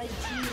Red team.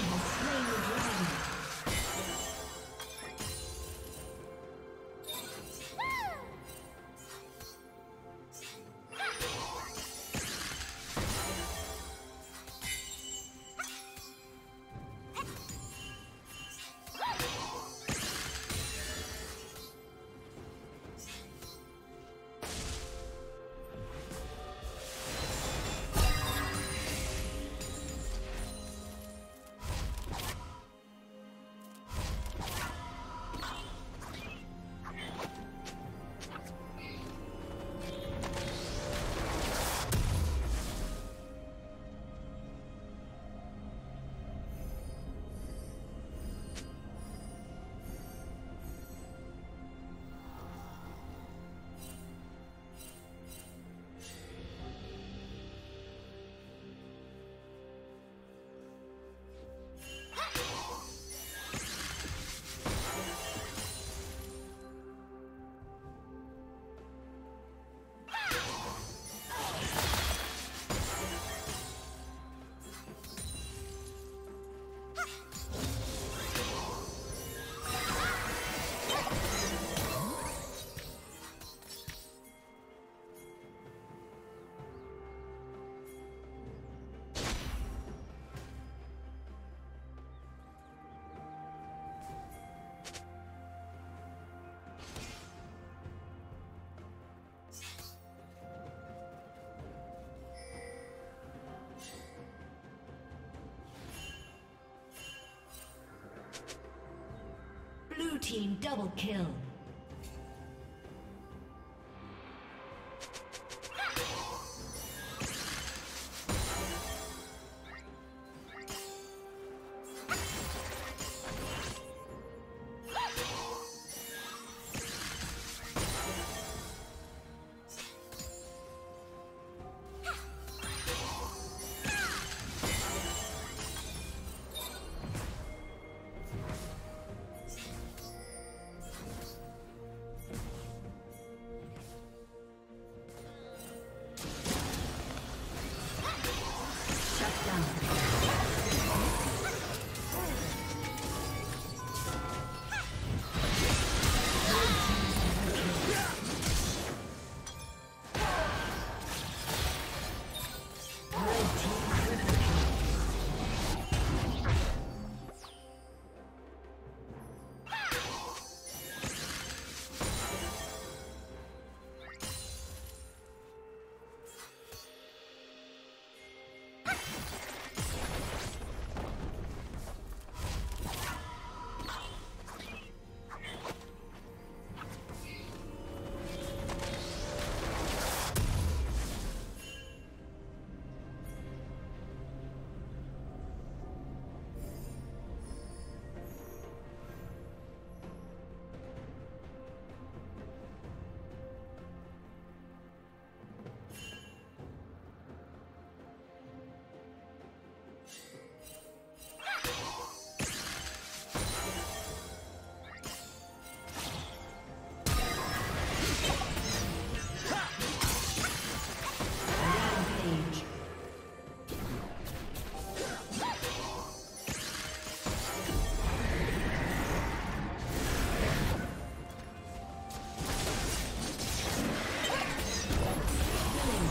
Team double kill.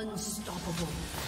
Unstoppable.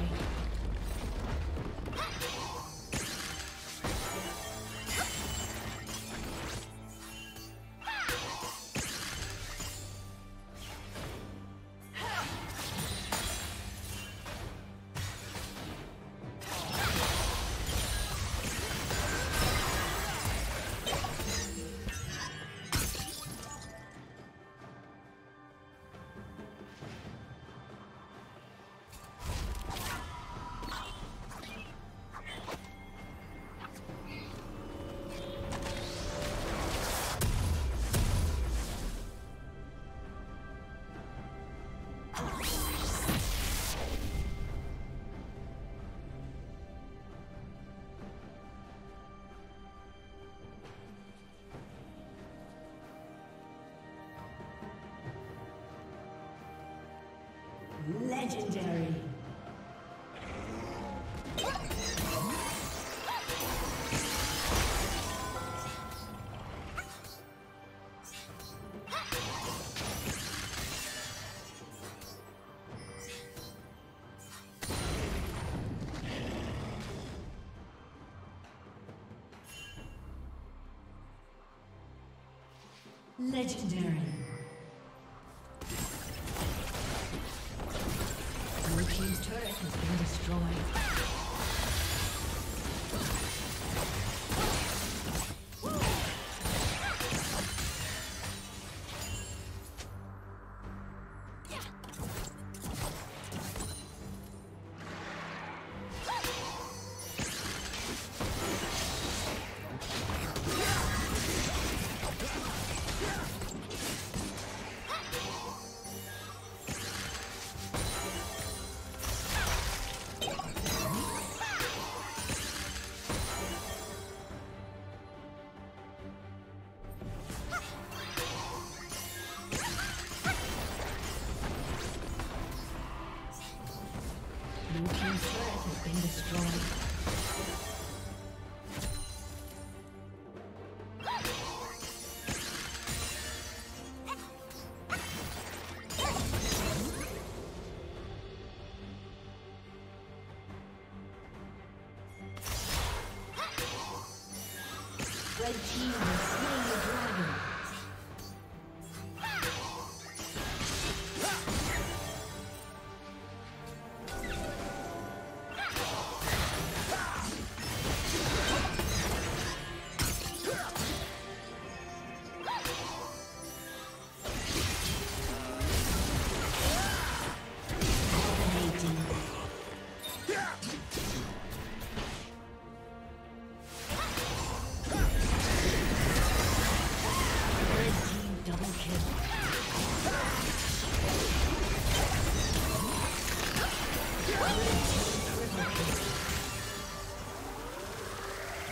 Legendary. Legendary.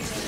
Thank you.